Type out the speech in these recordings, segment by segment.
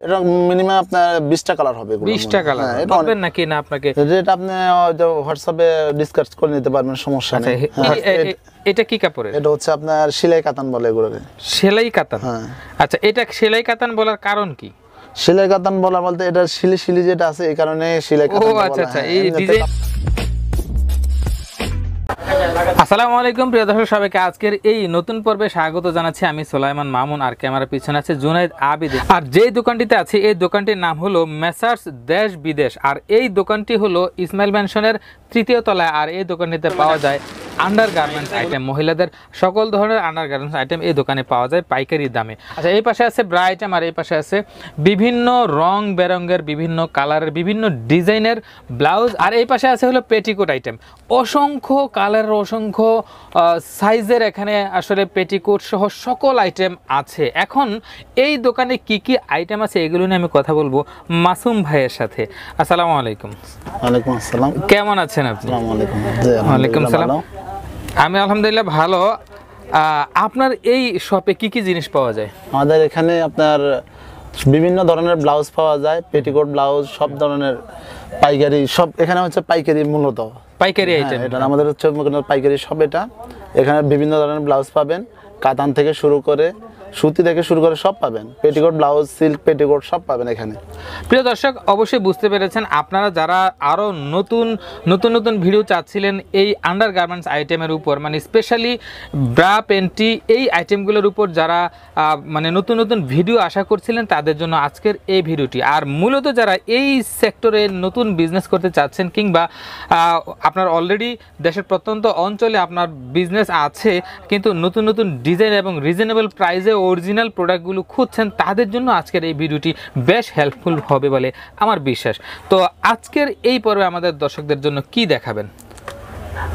এটা মিনিমাম আপনার বিশটা কালার হবে বিশটা কালার বলবেন নাকি না আপনাকে এটা আপনি হোয়াটসঅ্যাপে ডিসকাস করে নিতে পারবেন সমস্যা আচ্ছা নেই। হ্যাঁ, এটা কি কাপড়ের? এটা হচ্ছে আপনার সেলাই কাতান বলে এগুলোকে। সেলাই কাতান? হ্যাঁ। আচ্ছা এটা সেলাই কাতান বলার কারণ কি? সেলাই কাতান বলা বলতে এটা শিলি শিলি যেটা আছে এই কারণে সেলাই ও আচ্ছা আচ্ছা এই ডিজাইন আসসালামু আলাইকুম, প্রিয় দর্শক, সবাইকে আজকের এই নতুন পর্বে স্বাগত জানাচ্ছি আমি সোলাইমান মামুন আর ক্যামেরার পিছনে আছে জুনাইদ আবিদ। আর যে দোকানটিতে আছে, এই দোকানটির নাম হলো মেসার্স দেশ বিদেশ। আর এই দোকানটি হলো ইসমাইল ম্যানশনের তৃতীয় তলায়। আর এই দোকানটিতে পাওয়া যায় আন্ডার গার্মেন্টস আইটেম মহিলাদের সকল ধরনের আন্ডার গার্মেন্টস আইটেম এই দোকানে পাওয়া যায় পাইকারি দামে। আচ্ছা এই পাশে আছে ব্রা আইটেম আর এই পাশে আছে বিভিন্ন রং বেরঙের বিভিন্ন কালারের বিভিন্ন ডিজাইনের ব্লাউজ আর এই পাশে আছে হলো পেটিকোট আইটেম অসংখ্য কালারের অসংখ্য সাইজের এখানে আসলে পেটিকোট সহ সকল আইটেম আছে। এখন এই দোকানে কি কি আইটেম আছে এগুলো নিয়ে আমি কথা বলব মাসুম ভাইয়ের সাথে। আসসালামু আলাইকুম। ওয়ালাইকুম আসসালাম। কেমন আছেন আপনি? ওয়ালাইকুম সালাম। আমি আলহামদুলিল্লাহ ভালো। আপনার এই শপে কি কি জিনিস পাওয়া যায়? আমাদের এখানে আপনার বিভিন্ন ধরনের ব্লাউজ পাওয়া যায় পেটিকোট ব্লাউজ সব ধরনের পাইকারি সব এখানে হচ্ছে পাইকারি মূলত। পাইকারি হ্যাঁ, আইটেম এটা আমাদের হচ্ছে পাইকারি সব এটা। এখানে বিভিন্ন ধরনের ব্লাউজ পাবেন। কাতান থেকে শুরু করে সুতি থেকে শুরু করে সব পাবেন। পেটিকোট, ব্লাউজ, সিল্ক, পেটিকোট সব পাবেন এখানে। প্রিয় দর্শক, অবশ্যই বুঝতে পেরেছেন, আপনারা যারা আরও নতুন নতুন নতুন ভিডিও চাচ্ছিলেন এই আন্ডার গার্মেন্টস আইটেমের উপর মানে স্পেশালি ব্রা পেন্টি এই আইটেমগুলোর উপর যারা মানে নতুন নতুন ভিডিও আশা করছিলেন, তাদের জন্য আজকের এই ভিডিওটি আর মূলত যারা এই সেক্টরে নতুন বিজনেস করতে চাচ্ছেন, কিংবা আপনার অলরেডি দেশের প্রত্যন্ত অঞ্চলে আপনার বিজনেস আছে, কিন্তু নতুন নতুন ডিজাইন এবং রিজনেবল প্রাইসে অরিজিনাল প্রোডাক্টগুলো খুঁজছেন তাদের জন্য আজকের এই ভিডিওটি বেশ হেল্পফুল হবে বলে আমার বিশ্বাস। তো আজকের এই পর্বে আমাদের দর্শকদের জন্য কি দেখাবেন?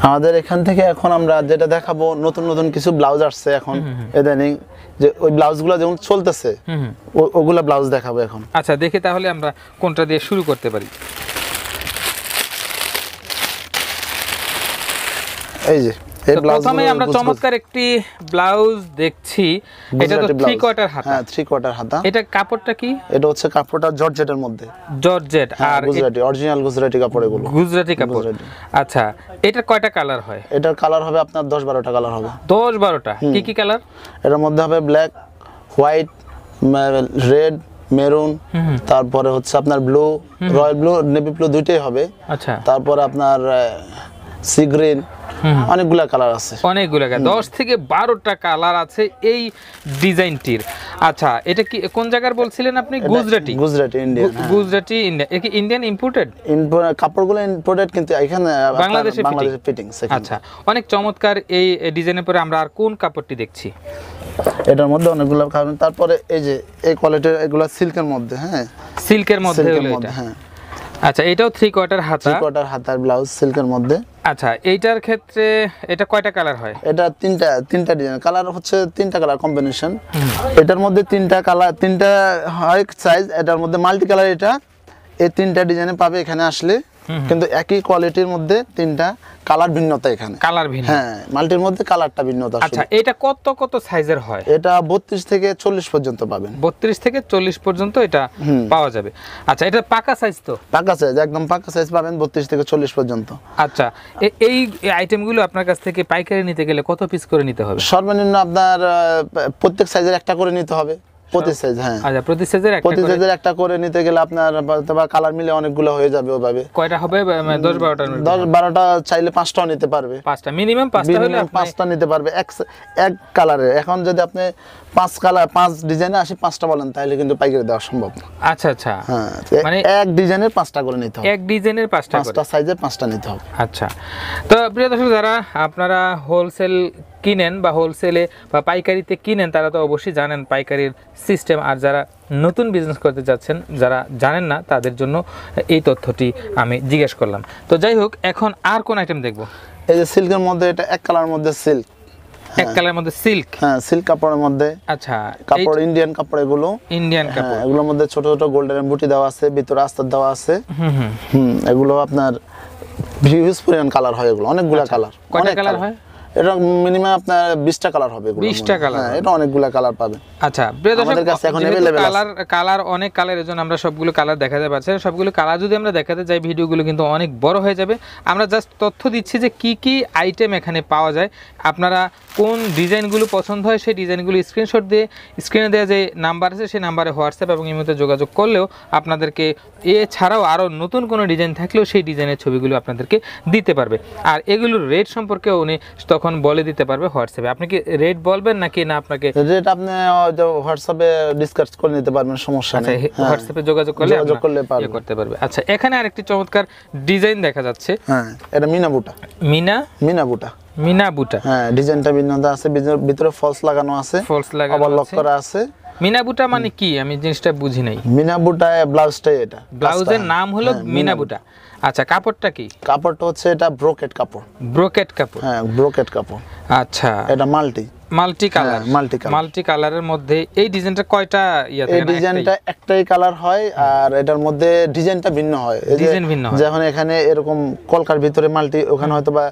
আমাদের এখান থেকে এখন আমরা যেটা দেখাবো নতুন নতুন কিছু ব্লাউজ আসছে এখন ইদানিং যে ওই ব্লাউজগুলো যেমন চলতেছে ওগুলা ব্লাউজ দেখাবো এখন। আচ্ছা দেখে তাহলে আমরা কোনটা দিয়ে শুরু করতে পারি। এই যে প্রথমে আমরা চমৎকার একটি ব্লাউজ দেখছি। এটা তো থ্রি কোয়ার্টার হাতা। হ্যাঁ থ্রি কোয়ার্টার হাতা। এটা কাপড়টা কি? এটা হচ্ছে কাপড়টা জর্জেটের মধ্যে। জর্জেট আর আর গুজরাটি অরিজিনাল গুজরাটি কাপড় এগুলো। গুজরাটি কাপড়। আচ্ছা এটা কয়টা কালার হয়? এটার কালার হবে আপনার দশ বারোটা কালার হবে। দশ বারোটা কি কি কালার এটার মধ্যে হবে ব্ল্যাক হোয়াইট রেড মেরুন তারপরে হচ্ছে আপনার blue royal blue navy blue দুইটাই হবে। আচ্ছা। তারপরে আপনার সি গ্রিন অনেকগুলা কালার আছে। অনেকগুলো দশ থেকে বারোটা কালার আছে এই ডিজাইনটির। আচ্ছা এটা কি কোন জায়গার বলছিলেন আপনি? গুজরাটি। গুজরাটি ইন্ডিয়ান গুজরাটি ইন্ডিয়া এটা কি ইন্ডিয়ান ইম্পোর্টেড কাপড়গুলো ইম্পোর্টেড কিন্তু এখানে বাংলাদেশে বাংলাদেশে ফিটিংস আচ্ছা অনেক চমৎকার এই ডিজাইনের পরে আমরা আর কোন কাপড়টি দেখছি? এটার মধ্যে অনেকগুলো খাবেন তারপরে এই যে এই কোয়ালিটির এগুলো সিল্কের মধ্যে হ্যাঁ। সিল্কের মধ্যে সিল্কের মধ্যে হ্যাঁ। আচ্ছা এটাও থ্রি কোয়ার্টার হাতা? থ্রি কোয়ার্টার হাতার ব্লাউজ সিল্কের মধ্যে। আচ্ছা এইটার ক্ষেত্রে এটা কয়টা কালার হয়? এটা তিনটা তিনটা ডিজাইন কালার হচ্ছে তিনটা কালার কম্বিনেশন এটার মধ্যে তিনটা কালার তিনটা হয় সাইজ এটার মধ্যে মাল্টি কালার এটা। এই তিনটা ডিজাইনে পাবে এখানে আসলে। কিন্তু একই কোয়ালিটির মধ্যে তিনটা কালার ভিন্নতা এখানে। কালার ভিন্ন। হ্যাঁ মাল্টির মধ্যে কালারটা ভিন্নতা আচ্ছা এটা কত কত সাইজের হয়? এটা বত্রিশ থেকে চল্লিশ পর্যন্ত পাবেন। বত্রিশ থেকে চল্লিশ পর্যন্ত এটা পাওয়া যাবে। আচ্ছা এটা পাকা সাইজ তো? পাকা সাইজ একদম পাকা সাইজ পাবেন বত্রিশ থেকে চল্লিশ পর্যন্ত। আচ্ছা এই আইটেমগুলো আপনার কাছ থেকে পাইকারি নিতে গেলে কত পিস করে নিতে হবে? সর্বনিম্ন আপনার প্রত্যেক সাইজের একটা করে নিতে হবে। প্রতি সাইজ হ্যাঁ। আচ্ছা প্রতি সাইজের একটা প্রতি সাইজের একটা করে নিতে গেলে আপনার বা কালার মিলে অনেকগুলো হয়ে যাবে ওভাবে। কয়টা হবে? বা- মানে চাইলে নিতে পারবে। মিনিমাম হলে নিতে পারবে এক এখন যদি আপনি পাঁচ কালার পাঁচ ডিজাইনে আসি পাঁচটা বলেন তাহলে কিন্তু পাইকারি দেওয়া সম্ভব না। আচ্ছা আচ্ছা। হ্যাঁ মানে- এক ডিজাইনের পাঁচটা করে নিতে হবে। এক ডিজাইনের পাঁচটা পাঁচটা সাইজের পাঁচটা নিতে হবে। আচ্ছা। তো প্রিয় দর্শক যারা আপনারা হোলসেল কিনেন বা হোলসেলে বা পাইকারিতে কিনেন তারা তো অবশ্যই জানেন পাইকারির সিস্টেম আর যারা নতুন বিজনেস করতে যাচ্ছেন যারা জানেন না তাদের জন্য এই তথ্যটি আমি জিজ্ঞেস করলাম। তো যাই হোক এখন আর কোন আইটেম দেখব? এই যে সিল্কের মধ্যে এটা এক কালার মধ্যে সিল্ক। এক কালার মধ্যে সিল্ক? হ্যাঁ সিল্ক কাপড়ের মধ্যে। আচ্ছা কাপড় ইন্ডিয়ান কাপড় এগুলো। ইন্ডিয়ান হ্যাঁ কাপড়। এগুলোর মধ্যে ছোট ছোট গোল্ডেন বুটি দেওয়া আছে ভিতরে আস্তর দেওয়া আছে। হুম হুম। হুম এগুলো আপনার হিউজ পরিমাণ কালার হয় এগুলো অনেকগুলো কালার কয়টা কালার হয়? এটা মিনিমাম আপনার বিশটা কালার হবে 20টা colour হ্যাঁ এটা অনেকগুলা কালার পাবেন আচ্ছা আমাদের কাছে এখন আছে। কালার কালার অনেক কালারের জন্য আমরা সবগুলো কালার দেখাতে পারছি। সবগুলো কালার যদি আমরা দেখাতে যাই ভিডিওগুলো কিন্তু অনেক বড় হয়ে যাবে। আমরা জাস্ট তথ্য দিচ্ছি যে কি কি আইটেম এখানে পাওয়া যায়। আপনারা কোন ডিজাইনগুলো পছন্দ হয় সেই ডিজাইনগুলো স্ক্রিনশট দিয়ে স্ক্রিনে দেওয়া যে নাম্বার আছে সেই নাম্বারে হোয়াটসঅ্যাপ এবং ইমোতে যোগাযোগ করলেও আপনাদেরকে এছাড়াও আরও নতুন কোনো ডিজাইন থাকলেও সেই ডিজাইনের ছবিগুলো আপনাদেরকে দিতে পারবে। আর এগুলোর রেট সম্পর্কে উনি তখন বলে দিতে পারবে হোয়াটসঅ্যাপে আপনি কি রেট বলবেন নাকি না আপনাকে? যেটা আপনি হোয়াটসঅ্যাপে ডিসকাস করে নিতে পারবেন সমস্যা আচ্ছা নেই। হ্যাঁ। হোয়াটসঅ্যাপে যোগাযোগ করলে যোগাযোগ করলে পারবে। ইয়ে করতে পারবে। আচ্ছা এখানে আরেকটি চমৎকার ডিজাইন দেখা যাচ্ছে। হ্যাঁ এটা মিনা বুটা। মিনা? মিনা বুটা। মিনা বুটা। হ্যাঁ ডিজাইনটা ভিন্নতা আছে ভিতরে- ফলস লাগানো আছে ফলস লাগানো আবার লক করা আছে। মিনা বুটা মানে কি? আমি জিনিসটা বুঝি নাই। মিনা বুটা ব্লাউজটাই এটা। ব্লাউজের নাম হলো হ্যাঁ, মিনা বুটা আচ্ছা কাপড়টা কি? কাপড়টা হচ্ছে এটা ব্রোকেট কাপড়। ব্রোকেট কাপড়? হ্যাঁ ব্রোকেট কাপড়। আচ্ছা। এটা মাল্টি। Multi colour. হ্যাঁ, multi colour। মাল্টি কালারের মধ্যে এই ডিজাইনটা কয়টা ইয়া এই ডিজাইনটা একটাই? একটাই কালার হয় আর এটার মধ্যে ডিজাইনটা ভিন্ন হয়। ডিজাইন ভিন্ন হয়। যখন এখানে এরকম কলকার ভিতরে মাল্টি ওখানে হয়তো বা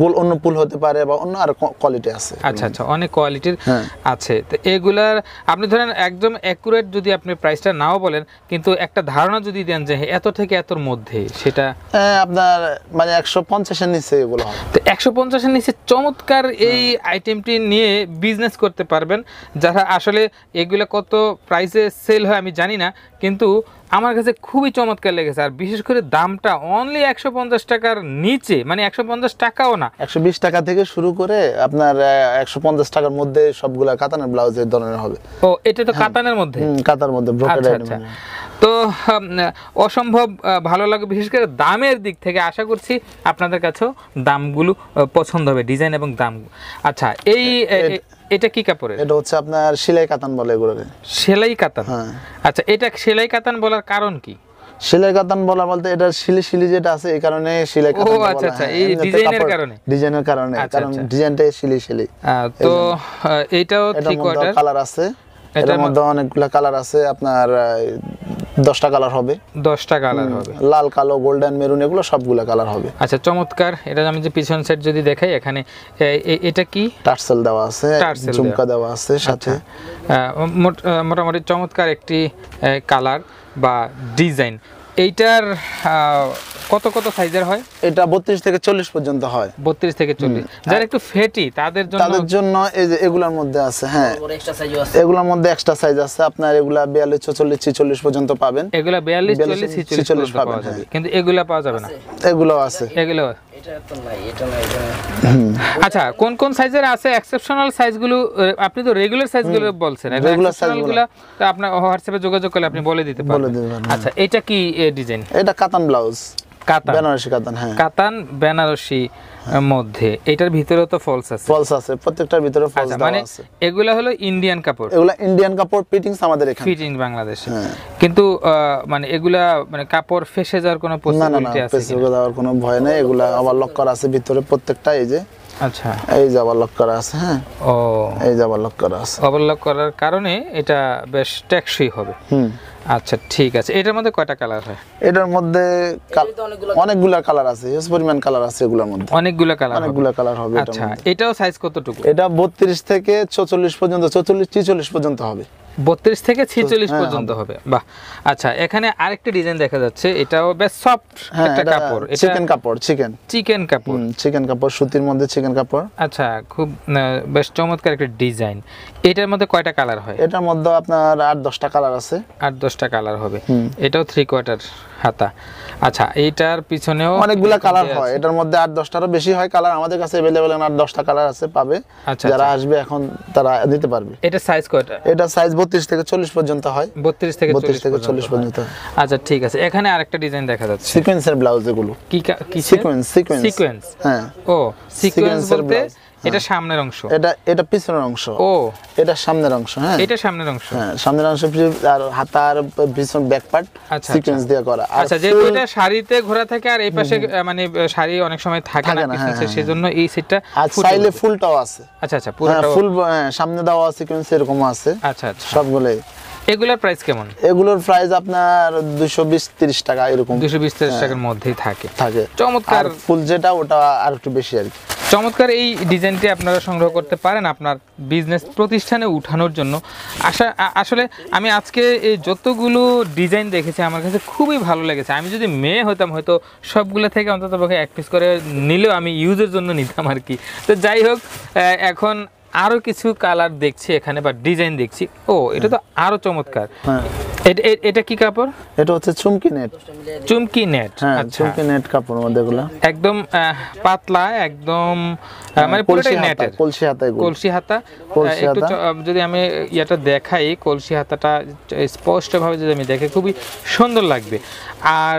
গোল অন্য পুল হতে পারে বা অন্য আর কোয়ালিটি আছে। আচ্ছা আচ্ছা অনেক কোয়ালিটির হ্যাঁ। আছে। তো এগুলার আপনি ধরেন একদম অ্যাকুরেট যদি আপনি প্রাইসটা নাও বলেন কিন্তু একটা ধারণা যদি দেন যে এত থেকে এতর মধ্যে সেটা হ্যাঁ, আপনার মানে একশো পঞ্চাশের নিচে এগুলো হয়। তো একশো পঞ্চাশের নিচে চমৎকার এই আইটেমটি নিয়ে বিজনেস করতে পারবেন। যারা আসলে এগুলো কত প্রাইসে সেল হয় আমি জানি না কিন্তু আমার কাছে খুবই চমৎকার লেগেছে। আর বিশেষ করে দামটা অনলি একশো পঞ্চাশ টাকার নিচে মানে একশো পঞ্চাশ টাকাও না। একশো বিশ টাকা থেকে শুরু করে আপনার একশো পঞ্চাশ টাকার মধ্যে সবগুলা কাতানের ব্লাউজের ধরনের হবে। ও এটা তো কাতানের মধ্যে? কাতার মধ্যে আচ্ছা আচ্ছা। তো অসম্ভব ভালো লাগে বিশেষ করে দামের দিক থেকে আশা করছি আপনাদের কাছেও দামগুলো পছন্দ হবে ডিজাইন এবং দাম। আচ্ছা এই এটা কি কাপড়ের? এটা হচ্ছে আপনার সেলাই কাতান বলে এগুলোকে সেলাই কাতান? হ্যাঁ। আচ্ছা এটা সেলাই কাতান বলার কারণ কি? সেলাই কাতান বলা বলতে এটা শিলি শিলি যেটা আছে এই কারণে সেলাই কাতান ও, আচ্ছা, আচ্ছা, এই ডিজাইনের কারণে? ডিজাইনের কারণে আচ্ছা, কারণ আচ্ছা। ডিজাইনটাই শিলি শিলি। তো এটাও থ্রি কোয়ার্টার কালার আছে। এটার মধ্যে অনেকগুলা কালার আছে আপনার দশটা কালার হবে। দশটা কালার হবে। লাল কালো গোল্ডেন মেরুন এগুলো সবগুলো কালার হবে। আচ্ছা চমৎকার। এটা আমি যে পিছন সেট যদি দেখাই এখানে এটা কি? টার্সেল দেওয়া আছে ঝুমকা দেওয়া আছে সাথে। মোট- মোটামুটি চমৎকার একটি কালার বা ডিজাইন এইটার কত কত সাইজের হয়? এটা বত্রিশ থেকে চল্লিশ পর্যন্ত হয়। বত্রিশ থেকে চল্লিশ। যারা একটু ফেটি তাদের জন্য তাদের জন্য এই যে এগুলার মধ্যে আছে হ্যাঁ। এগুলোর মধ্যে এক্সট্রা সাইজ আছে। আপনার এগুলা বিয়াল্লিশ চল্লিশ ছিচল্লিশ পর্যন্ত পাবেন। এগুলা বিয়াল্লিশ 42, চল্লিশ ছিচল্লিশ 46 পাবেন, হ্যাঁ। কিন্তু এগুলা পাওয়া যাবে না। এগুলো আছে। এগুলো আচ্ছা কোন কোন সাইজের আছে? এক্সেপশনাল সাইজগুলো আপনি তো রেগুলার সাইজগুলো বলছেন। Regular size এক্সেপশনালগুলো তো আপনার হোয়াটসঅ্যাপে যোগাযোগ করলে আপনি বলে দিতে পারবেন। দিতে পারবেন, আচ্ছা এটা কি ডিজাইন এটা কাতান ব্লাউজ কাতান। বেনারসি কাতান হ্যাঁ। কাতান বেনারসি মধ্যে। এটার ভিতরেও তো ফলস আছে। ফলস আছে প্রত্যেকটার ভিতরে ফলস আচ্ছা দেওয়া মানে এগুলা হলো ইন্ডিয়ান কাপড়। এগুলা ইন্ডিয়ান কাপড় ফিটিংস আমাদের এখানে। ফিটিং বাংলাদেশে হ্যাঁ। কিন্তু মানে এগুলা মানে কাপড় ফেসে যাওয়ার কোনো না না না পসিবিলিটি আছে কিনা? ফেসবুকে দেওয়ার কোনো ভয় নেই। এগুলা আবার লক করা আছে ভিতরে প্রত্যেকটা এই যে। আচ্ছা। এই যে লক করা আছে হ্যাঁ। ও। এই যে লক করা আছে। ওভারলক করার কারণে এটা বেশ টেকসই হবে। হুম। আচ্ছা ঠিক আছে। এটার মধ্যে কয়টা কালার হয়? এটার মধ্যে অনেকগুলা কালার আছে। হিউজ পরিমাণ কালার আছে এগুলোর মধ্যে। অনেকগুলা কালার অনেকগুলা কালার হবে আচ্ছা এটাও সাইজ কতটুকু? এটা বত্রিশ থেকে চৌচল্লিশ পর্যন্ত চৌচল্লিশ ছিচল্লিশ পর্যন্ত হবে। বত্রিশ থেকে ছিচল্লিশ হ্যাঁ, পর্যন্ত হবে। বাহ। আচ্ছা এখানে আরেকটা ডিজাইন দেখা যাচ্ছে। এটাও বেশ সফট হ্যাঁ একটা কাপড়। চিকেন কাপড় চিকেন চিকেন কাপড়। চিকেন কাপড় সুতির মধ্যে চিকেন কাপড়। আচ্ছা খুব বেশ চমৎকার একটা ডিজাইন। এটার মধ্যে কয়টা কালার হয়? এটার মধ্যে আপনার আট দশটা কালার আছে। আট দশটা কালার হবে। এটাও থ্রি কোয়ার্টার হাতা। আচ্ছা এইটার পিছনেও অনেকগুলা কালার হয়। এটার মধ্যে আট দশটারও বেশি হয় কালার আমাদের কাছে অ্যাভেলেবেল আট দশটা কালার আছে পাবে। আচ্ছা, যারা আচ্ছা। আসবে এখন তারা দিতে পারবে। এটা সাইজ কয়টা? এটা সাইজ বত্রিশ থেকে চল্লিশ পর্যন্ত হয়। বত্রিশ থেকে বত্রিশ চল্লিশ থেকে পর্যন্ত চল্লিশ হয়। পর্যন্ত আচ্ছা ঠিক আছে। এখানে আরেকটা ডিজাইন দেখা যাচ্ছে। সিকোয়েন্সের ব্লাউজ এগুলো। কি সিকোয়েন্স সিকোয়েন্স সিকোয়েন্স হ্যাঁ। ও সিকোয়েন্স বলতে blouse, এটা সামনের অংশ। এটা এটা পিছনের অংশ। ও। এটা সামনের অংশ হ্যাঁ। এটা সামনের অংশ। হ্যাঁ সামনের অংশ আর হাতা আর পিছন ব্যাক পার্ট সিকোয়েন্স দিয়ে করা। আচ্ছা যেহেতু এটা শাড়িতে ঘোরা থাকে আর এই পাশে মানে শাড়ি অনেক সময় থাকে না পিছনে, হ্যাঁ, সেজন্য এই সেটটা চাইলে ফুলটাও আছে। হ্যাঁ আচ্ছা আচ্ছা পুরোটা ফুল সামনে দেওয়া সিকোয়েন্স এরকম আছে। আচ্ছা আচ্ছা। সবগুলোই। এগুলোর প্রাইস কেমন? এগুলোর প্রাইস আপনার দুশো বিশ তিরিশ টাকা এরকম। দুশো বিশ তিরিশ টাকার মধ্যেই থাকে। থাকে। চমৎকার। ফুল যেটা ওটা আর একটু বেশি আর কি। চমৎকার এই ডিজাইনটি আপনারা সংগ্রহ করতে পারেন আপনার বিজনেস প্রতিষ্ঠানে উঠানোর জন্য। আশা আসলে আমি আজকে এই যতগুলো ডিজাইন দেখেছি আমার কাছে খুবই ভালো লেগেছে। আমি যদি মেয়ে হতাম হয়তো সবগুলো থেকে অন্তত পক্ষে এক পিস করে নিলেও আমি ইউজের জন্য নিতাম আর কি। তো যাই হোক এখন আরও কিছু কালার দেখছি এখানে বা ডিজাইন দেখছি। ও এটা তো আরও চমৎকার। হ্যাঁ। এটা কি কাপড়? এটা হচ্ছে চুমকি নেট চুমকি নেট হ্যাঁ আচ্ছা। চুমকি নেট কাপড় মধ্যে এগুলো। একদম পাতলা একদম মানে পুরোটাই নেটের কলসি হাতা কলসি হাতা একটু যদি আমি ইয়েটা দেখাই কলসি হাতাটা স্পষ্টভাবে যদি আমি দেখে খুবই সুন্দর লাগবে। আর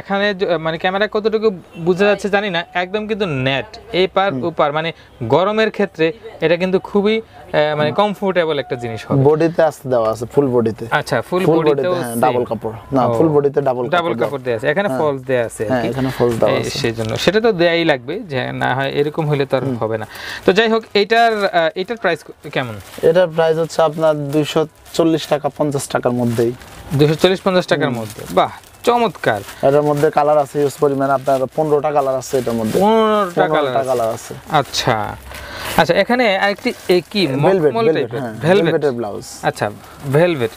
এখানে মানে ক্যামেরা কতটুকু বোঝা যাচ্ছে জানি না একদম কিন্তু নেট এই পার ওপার মানে গরমের ক্ষেত্রে এটা কিন্তু খুবই মানে কমফোর্টেবল একটা জিনিস হবে। বডিতে আসতে দেওয়া আছে ফুল বডিতে। আচ্ছা ফুল বডিতে হ্যাঁ ডাবল কাপড়। না ফুল বডিতে ডাবল ডাবল কাপড় দেওয়া আছে। এখানে ফলস দেওয়া আছে হ্যাঁ এখানে ফলস দেওয়া আছে। সেই জন্য। সেটা তো দেয়াই লাগবে যে না হয় এরকম হলে তো আর হবে না। তো যাই হোক এটার এটার প্রাইস কেমন? এটার প্রাইস হচ্ছে আপনার দুইশো চল্লিশ টাকা পঞ্চাশ টাকার মধ্যেই। দুশো চল্লিশ পঞ্চাশ টাকার মধ্যে। বাহ চমৎকার। এটার মধ্যে কালার আছে ইউজ পরিমাণ আপনার পনেরোটা কালার আছে এটার মধ্যে। পনেরোটা কালার পনেরোটা কালার আছে। আচ্ছা। আচ্ছা এখানে আরেকটি এ কি? ভেলভেট মখমল ভেলভেট টাইপের ভেলভেট ভেলভেটের ব্লাউজ আচ্ছা ভেলভেট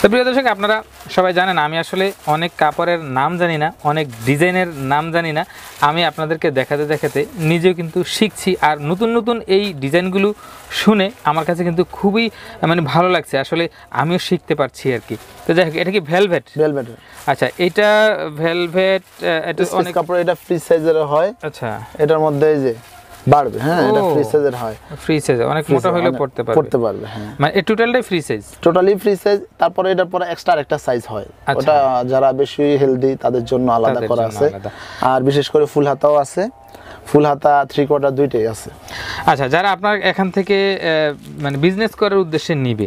তো প্রিয় দর্শক আপনারা সবাই জানেন আমি আসলে অনেক কাপড়ের নাম জানি না অনেক ডিজাইনের নাম জানি না। আমি আপনাদেরকে দেখাতে দেখাতে নিজেও কিন্তু শিখছি আর নতুন নতুন এই ডিজাইনগুলো শুনে আমার কাছে কিন্তু খুবই মানে ভালো লাগছে। আসলে আমিও শিখতে পারছি আর কি। তো যাই হোক এটা কি ভেলভেট ভেলভেট আচ্ছা এটা ভেলভেট এটা অনেক কাপড় এটা ফ্রি সাইজের হয়। আচ্ছা। এটার মধ্যে এই যে বাড়বে হ্যাঁ এটা। ফ্রি সাইজের হয়। ফ্রি সাইজ অনেক মোটা হলে পড়তে পারবে। পড়তে পারবে হ্যাঁ। মানে এই টোটালটাই free size totally free size তারপরে এটার পরে এক্সট্রা একটা সাইজ হয়। আচ্ছা। ওটা যারা বেশি হেলদি তাদের জন্য আলাদা করা আছে। আর বিশেষ করে ফুল হাতাও আছে। ফুল হাতা থ্রি কোয়ার্টার দুইটাই আছে। আচ্ছা যারা আপনার এখান থেকে মানে বিজনেস করার উদ্দেশ্যে নিবে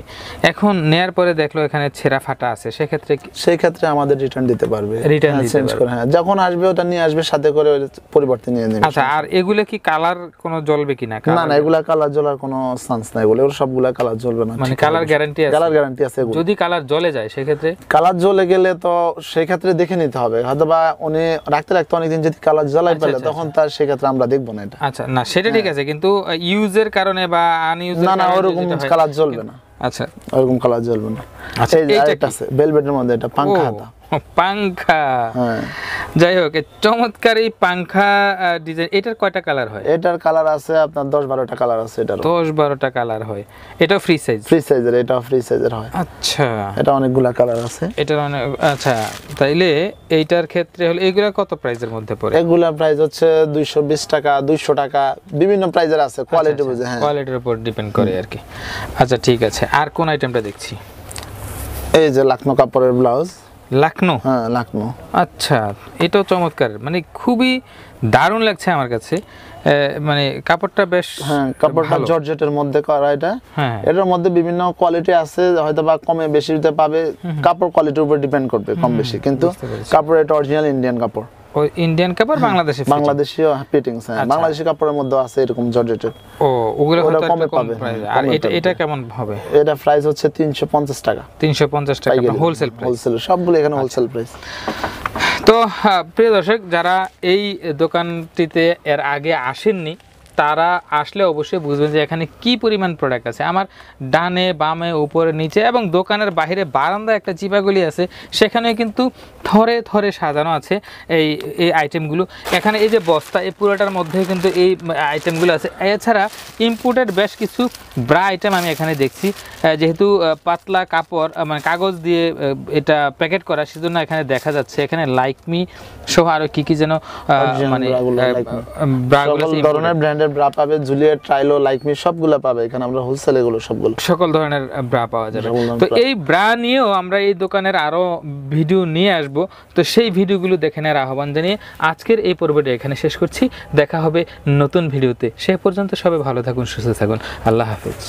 এখন নেয়ার পরে দেখল এখানে ছেঁড়া ফাটা আছে সেক্ষেত্রে সেই ক্ষেত্রে আমাদের রিটার্ন দিতে পারবে। Return হ্যাঁ, পারবে। করে হ্যাঁ যখন আসবে ওটা নিয়ে আসবে সাথে করে পরিবর্তে নিয়ে নেবে। আচ্ছা আর এগুলো কি কালার কোনো জ্বলবে কিনা? না না এগুলা কালার জ্বলার কোনো চান্স নাই এগুলো এগুলো সবগুলা কালার জ্বলবে না মানে কালার গ্যারান্টি আছে? কালার গ্যারান্টি আছে এগুলো। যদি কালার জ্বলে যায় সেক্ষেত্রে? কালার জ্বলে গেলে তো সেই ক্ষেত্রে দেখে নিতে হবে। হয়তো বা উনি রাখতে রাখতে অনেকদিন যদি কালার জ্বলাই আচ্ছা, পেলে আচ্ছা, তখন তার সেক্ষেত্রে আমরা দেখব না এটা। আচ্ছা না সেটা ঠিক আছে কিন্তু ইউজের কারণে বা আনইউজের না না ওরকম হয়- কালার জ্বলবে না। আচ্ছা। ওরকম কালার জ্বলবে না। আচ্ছা, এই যে এইটা? আছে বেলভেটের মধ্যে এটা পাঙ্খা পাংখা। হ্যাঁ। যাই হোক চমৎকার এই পাংখা ডিজাইন এটার কয়টা কালার হয়? এটার কালার আছে আপনার দশ বারোটা কালার আছে এটার। দশ বারোটা কালার হয়। এটাও ফ্রি সাইজ ফ্রি সাইজের এটা ফ্রি সাইজের হয়। আচ্ছা। এটা অনেকগুলা কালার আছে। এটার অনেক আচ্ছা তাইলে এইটার ক্ষেত্রে হলে এগুলা কত প্রাইসের মধ্যে পড়ে? এগুলা প্রাইস হচ্ছে দুইশো বিশ টাকা দুইশো টাকা বিভিন্ন প্রাইজের আছে কোয়ালিটি বুঝে হ্যাঁ। কোয়ালিটির উপর ডিপেন্ড করে আর কি আচ্ছা ঠিক আছে। আর কোন আইটেমটা দেখছি? এই যে লাকনো কাপড়ের ব্লাউজ লাকনো? হ্যাঁ লাকনো। আচ্ছা এটাও চমৎকার। মানে খুবই দারুণ লাগছে আমার কাছে। মানে কাপড়টা বেশ হ্যাঁ কাপড়টা জর্জেটের মধ্যে করা এটা। হ্যাঁ। এটার মধ্যে বিভিন্ন কোয়ালিটি আছে হয়তো বা কমে বেশি পাবে। কাপড় কোয়ালিটির উপর ডিপেন্ড করবে কম বেশি। কিন্তু কাপড় এটা অরিজিনাল ইন্ডিয়ান কাপড়। ওই ইন্ডিয়ান কাপড় বাংলাদেশি fit। বাংলাদেশিও ফিটিংস হ্যাঁ আচ্ছা। বাংলাদেশি কাপড়ের মধ্যে আছে এরকম জর্জেটেড। ও ওগুলো হয়তো কম পাবে, হ্যাঁ, আর এটা এটা কেমন হবে? এটা প্রাইস হচ্ছে তিনশো পঞ্চাশ টাকা। তিনশো পঞ্চাশ টাকা হোলসেল প্রাইস হোলসেল সবগুলো এখানে হোলসেল প্রাইস তো হ্যাঁ, প্রিয় দর্শক যারা এই দোকানটিতে এর আগে আসেননি তারা আসলে অবশ্যই বুঝবেন যে এখানে কি পরিমাণ প্রোডাক্ট আছে। আমার ডানে বামে উপরে নিচে এবং দোকানের বাইরে বারান্দায় একটা চিপাগুলি আছে সেখানে কিন্তু থরে থরে সাজানো আছে এই এই আইটেমগুলো এখানে এই যে বস্তা এই পুরোটার মধ্যে কিন্তু এই আইটেমগুলো আছে। এছাড়া ইম্পোর্টেড বেশ কিছু ব্রা আইটেম আমি এখানে দেখছি। যেহেতু পাতলা কাপড় মানে কাগজ দিয়ে এটা প্যাকেট করা সেজন্য এখানে দেখা যাচ্ছে। এখানে লাইকমি সহ আরও কি কি যেন মানে। ব্রাগুলো ধরনের ব্র্যান্ডের ব্রা পাবে জুলিয়েট ট্রাইলো লাইকমি সবগুলো পাবে। এখানে আমরা হোলসেল এগুলো সবগুলো। সকল ধরনের ব্রা পাওয়া যাবে। তো এই ব্রা নিয়েও আমরা এই দোকানের আরও ভিডিও নিয়ে আসব। তো সেই ভিডিওগুলো দেখে নেওয়ার আহ্বান জানিয়ে আজকের এই পর্বটা এখানে শেষ করছি। দেখা হবে নতুন ভিডিওতে সে পর্যন্ত সবাই ভালো থাকুন সুস্থ থাকুন। আল্লাহ হাফিজ।